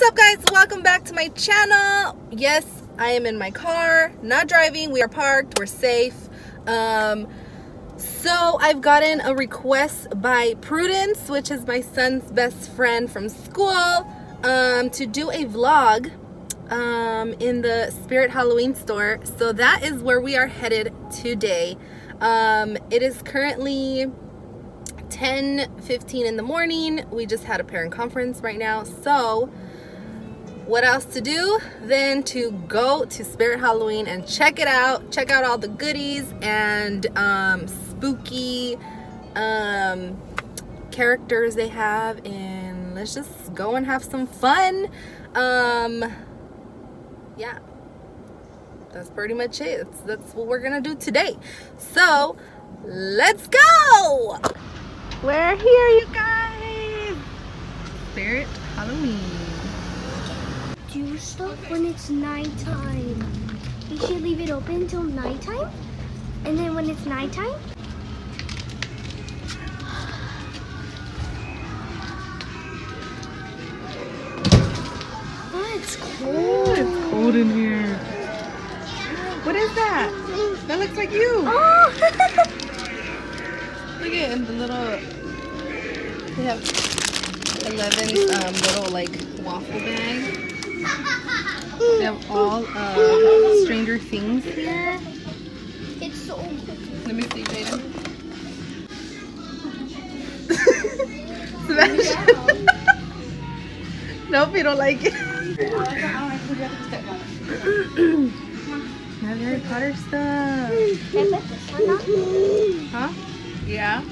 What's up guys? Welcome back to my channel. Yes, I am in my car, not driving. We are parked, we're safe. Um, so I've gotten a request by Prudence, which is my son's best friend from school, um, to do a vlog um, in the Spirit Halloween store. So that is where we are headed today. Um, it is currently 10 15 in the morning we just had a parent conference right now so what else to do than to go to Spirit Halloween and check it out. Check out all the goodies and um, spooky um, characters they have and let's just go and have some fun. Um, yeah. That's pretty much it. That's, that's what we're gonna do today. So let's go! We're here, you guys. Spirit Halloween. Stop when it's nighttime? You should leave it open until nighttime. And then when it's nighttime, Oh, it's cold. It's cold in here. What is that? That looks like you. Oh! Look at the little. They have 11 um, little like waffle bags. They have all uh, Stranger Things here. it's so cold. Let me see, Jaden. Sebastian. nope, you don't like it. Have Harry Potter stuff. Can I put this one on? Huh? Yeah.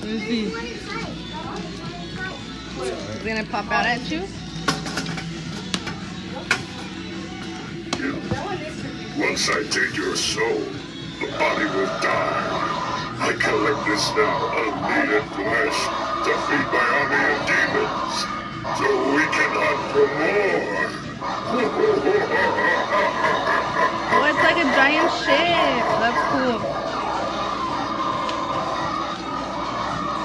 Let me see. What? It's gonna pop out at you. Once I take your soul, the body will die. I collect this now unneeded flesh to feed my army of demons, so we can hunt for more. Oh, it's like a giant ship. That's cool.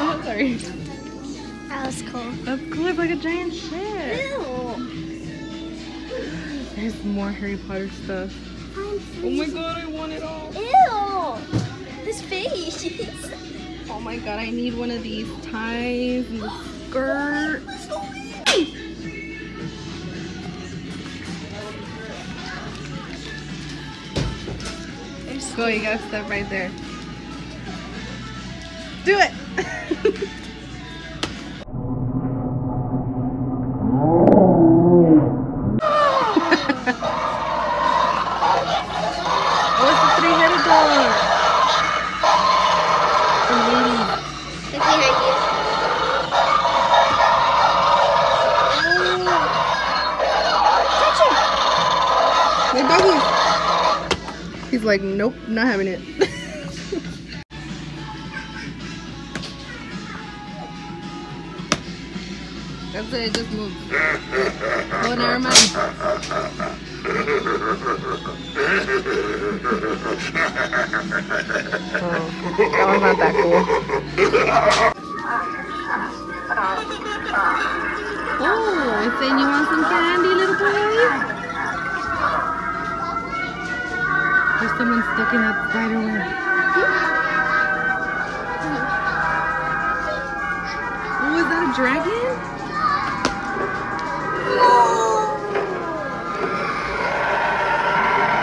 Oh, sorry. That was cool. That's cool. It's like a giant ship. Ew. There's more Harry Potter stuff. Oh my god, I want it all. Ew. This face. Oh my god, I need one of these ties and the skirt. Go, you gotta step right there. Do it! like, nope, not having it. That's it, it just moved. Oh, never mind. Oh, that one's not that cool. Oh, it's saying you want some candy, little boy? There's someone stuck in that spider web. Oh, is that a dragon?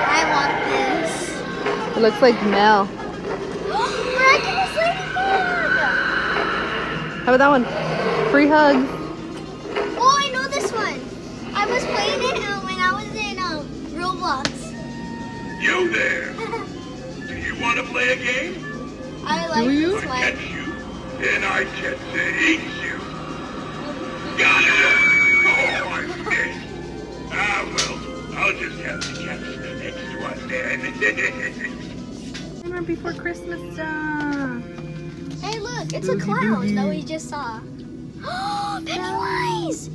I want this. It looks like Mel. Miraculous ladybug. How about that one? Free hugs. You there? Do you want to play a game? I like you? I catch you, and I get to eat you. Gotcha! Oh, I missed. Ah, well, I'll just have to catch the next one then. Nightmare Before Christmas stuff. Hey, look, it's a clown that we just saw. Oh, Pennywise!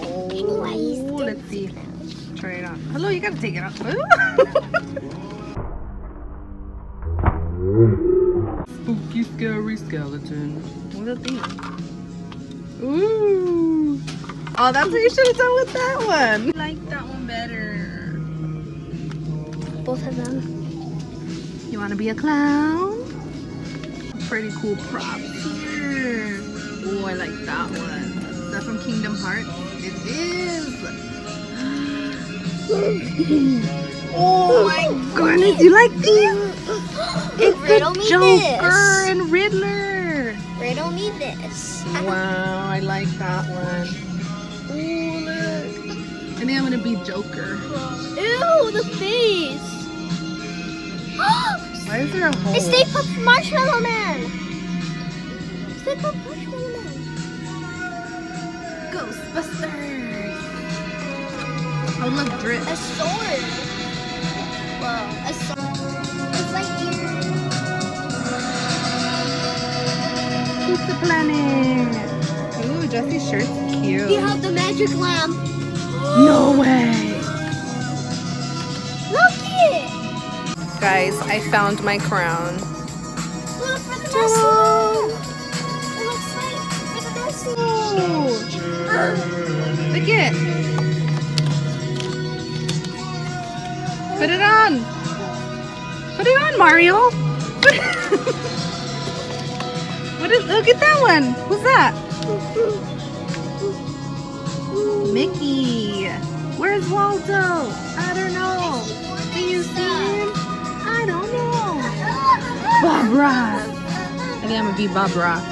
Oh, Pennywise. let's see. Try it on. Hello, you gotta take it off. Spooky, scary skeleton. What a thing. Ooh. Oh, that's what you should have done with that one. I like that one better. Both of them. You want to be a clown? Pretty cool props here. Oh, I like that one. Is that from Kingdom Hearts? It is. Oh my goodness, you like these? It's Riddle the me Joker this. and Riddler. Riddle me this. Wow, I like that one. Ooh, look. I think I'm gonna be Joker. Ew, the face. Why is there a hole? it's Stay Puft Marshmallow Man. Stay Puft Marshmallow Man. Ghostbusters. Oh, look, drip. A sword. Whoa, a sword. It's like here. Pizza Planet. Ooh, Jessie's shirt's cute. You have the magic lamp. No way. Look it. Guys, I found my crown. Look for the Nestle. It looks like for the Look it. Put it on. Put it on, Mario. what is? Look at that one. Who's that? Mickey. Where's Waldo? I don't know. Do you see him? I don't know. Bob Ross. I think I'm gonna be Bob Ross.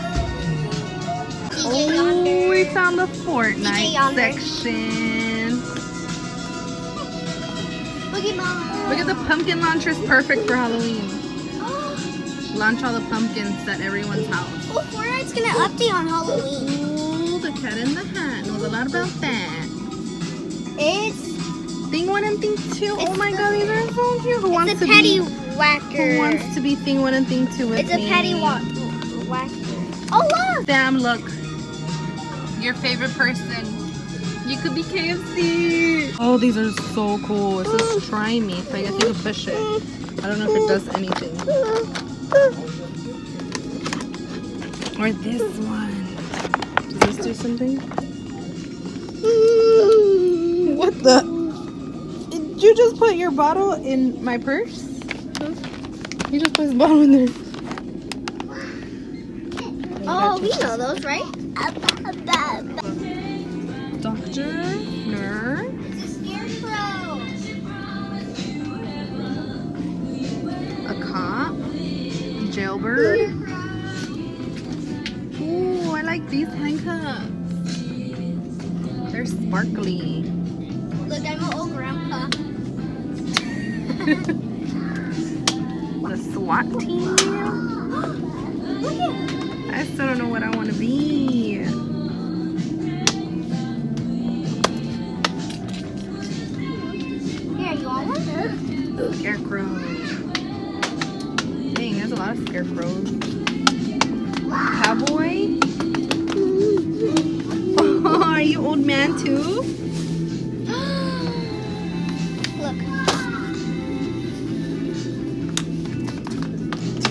Oh, we found the Fortnite section. Look at. Look at the pumpkin launcher's perfect for Halloween. Launch all the pumpkins at everyone's house. Oh, Fortnite's gonna update on Halloween. Ooh, the cat in the hat knows a lot about that. It's Thing one and thing two. Oh my god, these are so cute. Who wants it's a to petty be? whacker. Who wants to be thing one and thing two with It's a me? petty wa- whacker. Oh look! Sam, look. Your favorite person. You could be KFC. Oh, these are so cool. It says try me. So I guess you can push it. I don't know if it does anything. Or this one. Does this do something? What the? Did you just put your bottle in my purse? You just put his bottle in there. Oh, we know those, right? Nurse. A a cop, jailbird. Ooh, I like these handcuffs. They're sparkly. Look, I'm an old grandpa. The SWAT team.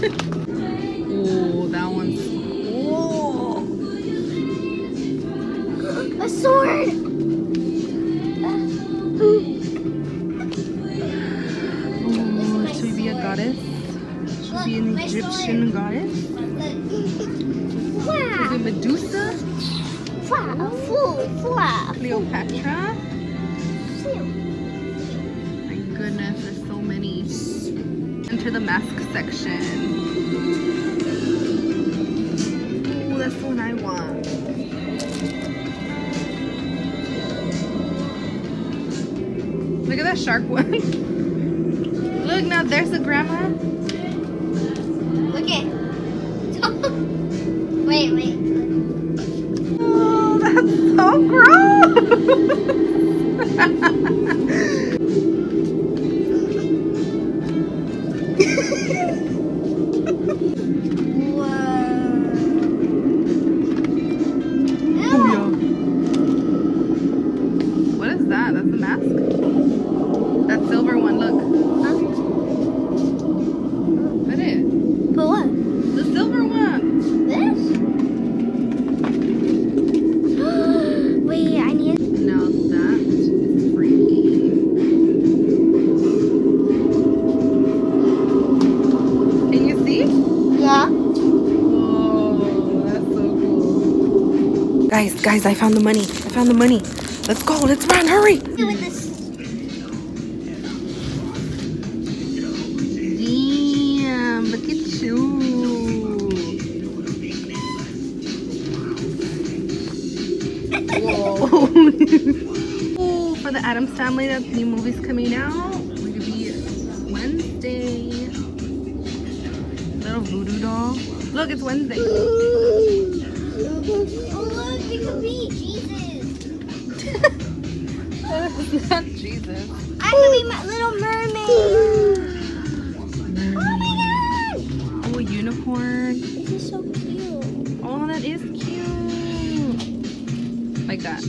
Oh, that one's. Oh. A sword. Oh, should we be a goddess? Should we be an Egyptian goddess? Fla. Is it Medusa? Full. Fla. Cleopatra? My goodness, there's so many. Enter the mask section. Shark one. Look, now there's the grandma. Look it. wait, wait. Oh, that's so Whoa. Guys, I found the money. I found the money. Let's go. Let's run. Hurry. Do with this. Damn, look at you. Whoa. oh, for the Addams Family, that new Jesus. I could be my little mermaid. Oh my god! Oh, a unicorn. This is so cute. Oh, that is cute. Like that.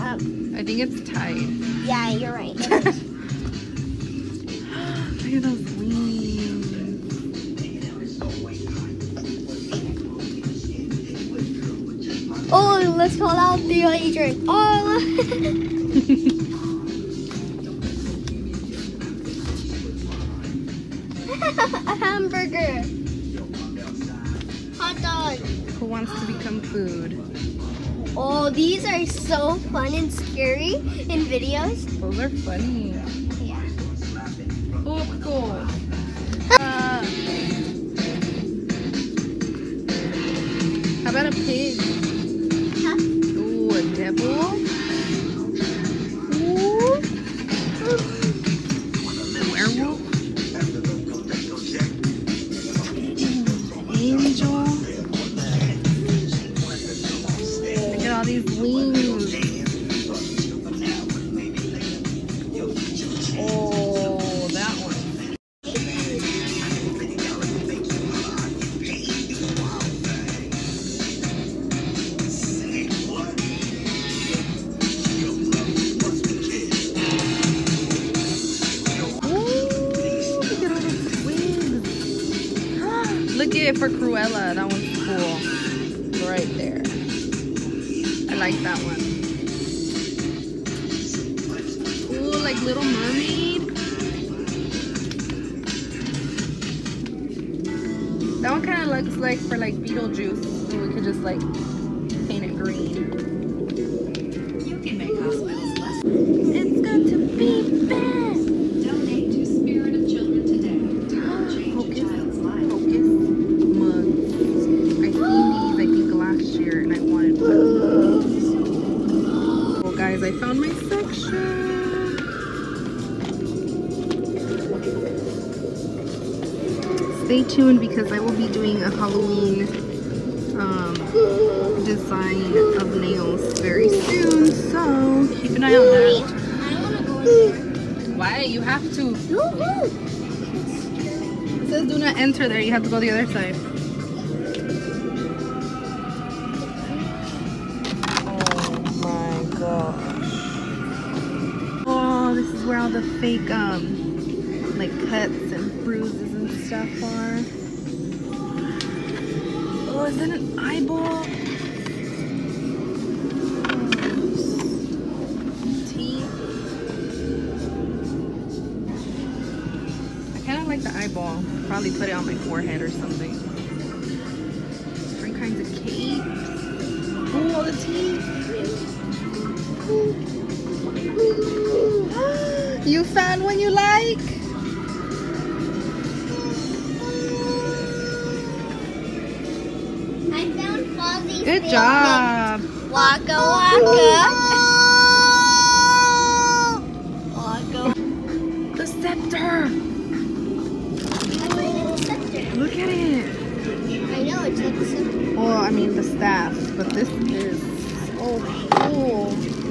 Um, I think it's tight. yeah, you're right. oh, let's call out the Adrian. Oh, a hamburger. Hot dog. Who wants to become food? Oh, these are so fun and scary in videos. Those are funny. Yeah. Oh, cool. Uh, how about a pig? Ooh, for Cruella. That one's cool. Right there. I like that one. Ooh, like Little Mermaid. That one kind of looks like for like Beetlejuice. So we could just like Stay tuned because I will be doing a Halloween um, design of nails very soon. So keep an eye on that. I want to go in there. Why? You have to. It says do not enter there. You have to go the other side. Oh my gosh. Oh, this is where all the fake um like cuts Oh, is that an eyeball? Teeth. I kind of like the eyeball. Probably put it on my forehead or something. Good job. Waka waka. Waka. The scepter. Look at it. I know, it's like some. Well, I mean the staff, but this is so cool.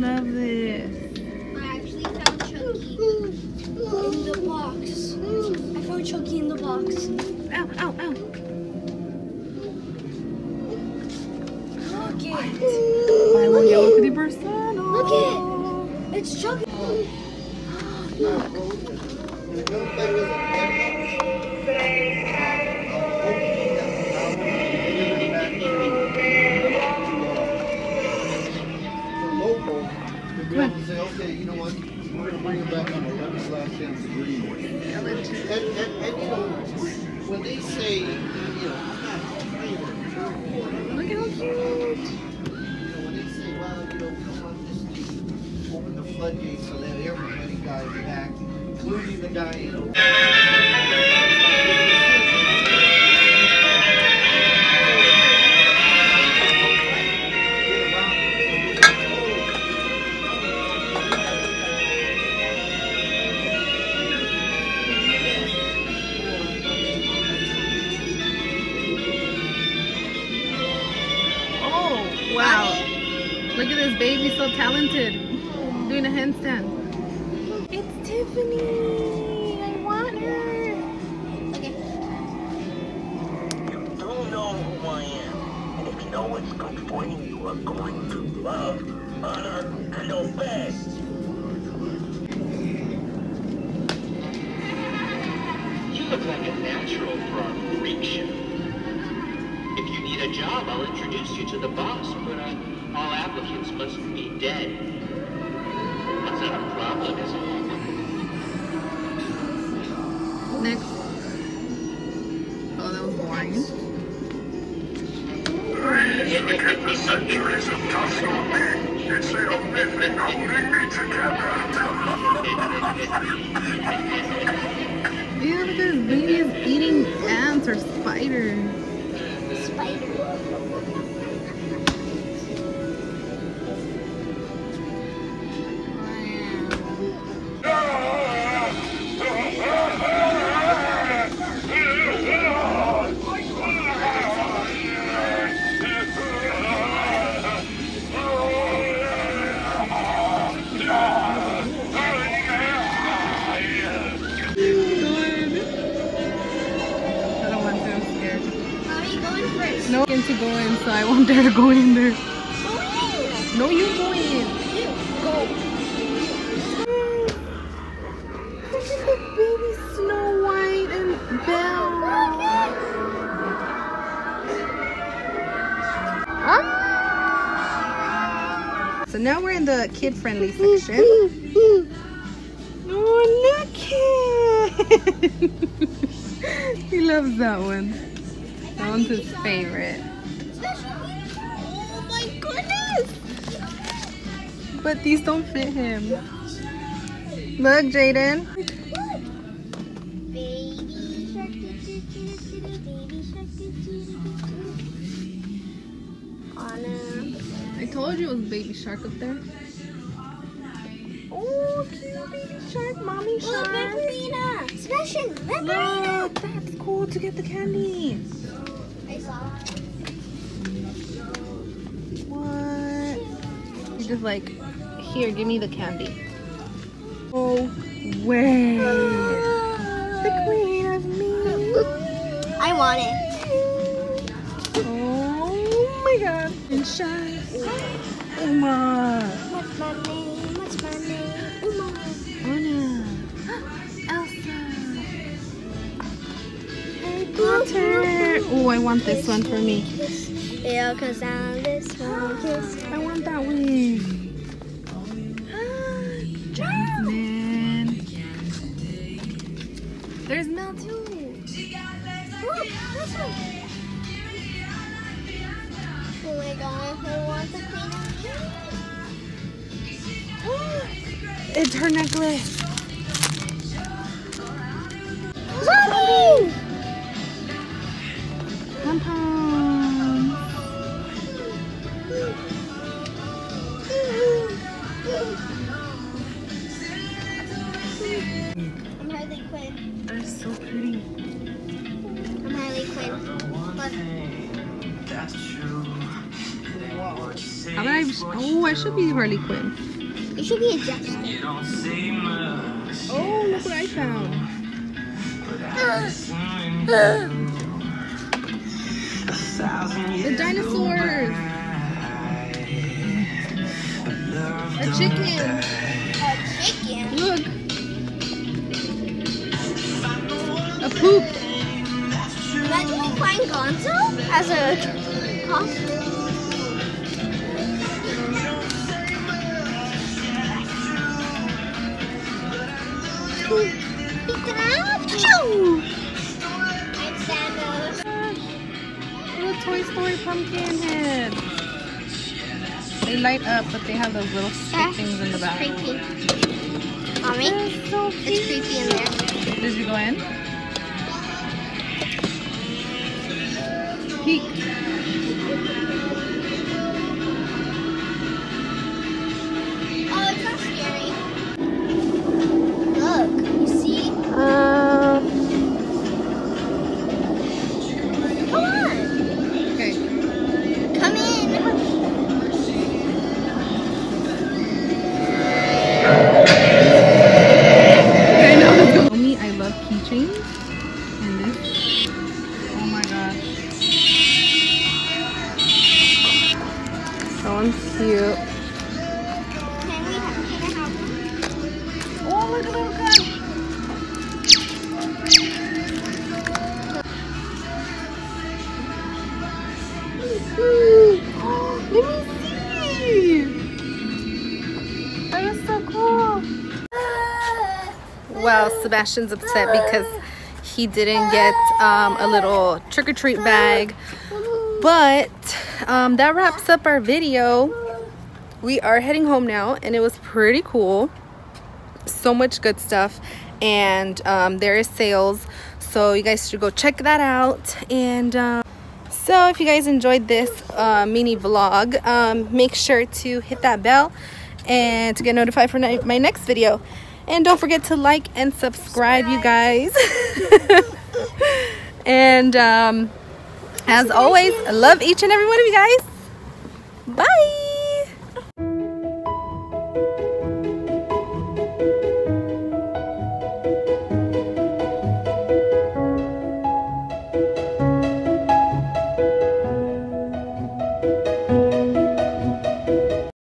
Love this. green. And, and, and, and, you know, when they say, you know, I'm not look how cute. Well, you know, open the floodgates so that everybody dies back, including the guy, you know. Handstand. It's Tiffany. I want her. You don't know who I am. And if you know what's good for you, you are going to love, honor, and obey. You look like a natural for our freak show. If you need a job, I'll introduce you to the boss, but uh, all applicants must be dead. Next. Oh, that was boring. Forget the centuries of tussle. It's the only thing holding me together. At this baby is eating ants or spiders. Spider. No, you go in. Go. Look at the baby Snow White and Belle. Ah! So now we're in the kid-friendly section. Oh, look it! he loves that one. That one's his favorite. But these don't fit him. Look, Jaden. I told you it was baby shark up there. Oh, cute baby shark, mommy oh, Look, shark. Vampirina. Sebastian, Look, that's cool to get the candy. I saw. Just like, here, give me the candy. Oh, way. The queen of me. I want it. Oh my god. And shine. Uma. What's my name? What's my name? Uma. Anna. Elsa. Harry Potter. Oh, I want this one for me. Yeah, cause I'm this one. Kiss. I want that one. Ah, Jasmine. There's Mel too. Look, this one. Oh my god, I want the queen It's her necklace. Zombie! I'm Harley Quinn. They're so pretty. I'm Harley Quinn. Look. That's true. It ain't what How about I? Oh, I should be Harley Quinn. You should be a Jester. Oh, look what I found. Uh. Uh. The dinosaurs. A chicken. A chicken. Look. A poop. Imagine we find Gonzo as a costume. Little Toy Story pumpkin head. They light up, but they have those little stick things in the back. Creepy. Mommy, so it's creepy in there. Did you go in? Sebastian's upset because he didn't get um, a little trick-or-treat bag. But um, that wraps up our video. We are heading home now and it was pretty cool so much good stuff and um, there is sales so you guys should go check that out and um, so if you guys enjoyed this uh, mini vlog um, make sure to hit that bell and to get notified for my next video and don't forget to like and subscribe you guys. And um, as always I love each and every one of you guys. Bye